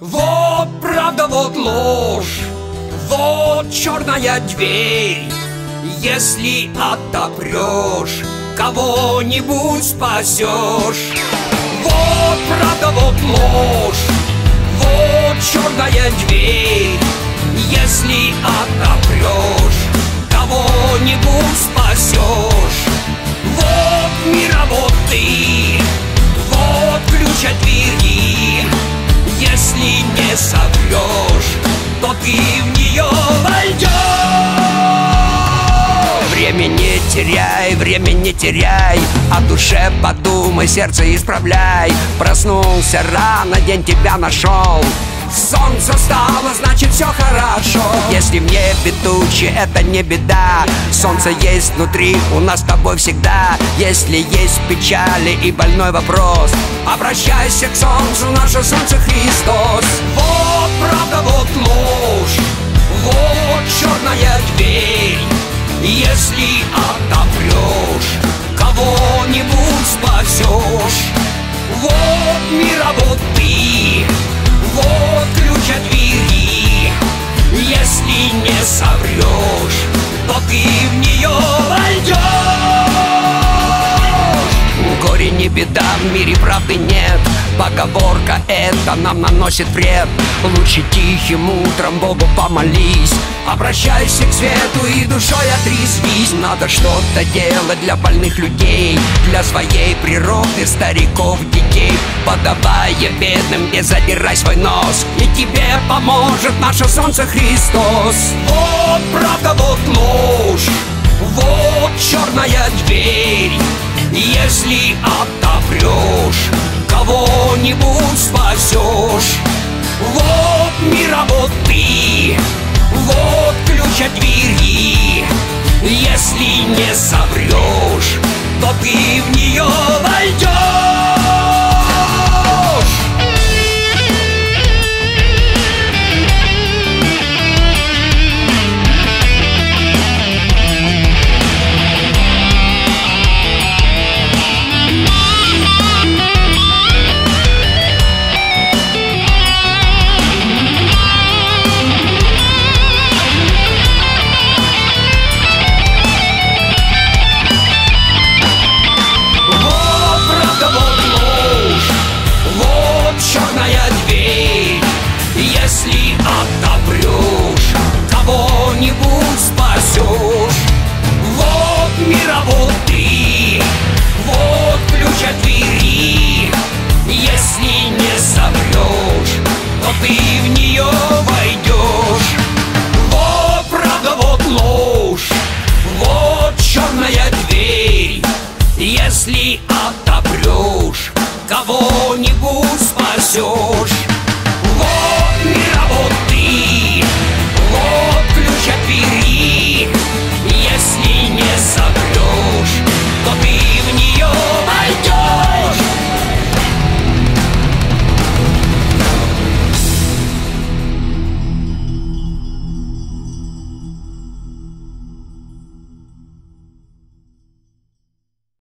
Вот правда, вот ложь Вот черная дверь. Если отопрешь Кого-нибудь спасешь Вот правда, вот ложь Вот черная дверь. Если отопрешь Кого-нибудь спасешь Время не теряй, время не теряй. О душе подумай, сердце исправляй. Проснулся рано, день тебя нашел. Солнце стало, значит все хорошо. Если мне небе это не беда. Солнце есть внутри, у нас с тобой всегда. Если есть печали и больной вопрос Обращайся к солнцу, наше солнце Христос Если отопрешь Кого-нибудь спасешь Вот мира, вот ты беда, в мире правды нет. Поговорка эта нам наносит вред. Лучше тихим утром Богу помолись. Обращайся к свету и душой отрезвись. Надо что-то делать для больных людей Для своей природы, стариков, детей. Подавая бедным, не задирай свой нос. И тебе поможет наше солнце Христос. Вот правда, вот ложь Вот черная дверь. Если отопрешь Кого-нибудь спасешь Вот мира, вот ты Вот ключ от двери. Если не соврешь То ты в нее войдешь Если отобрешь кого-нибудь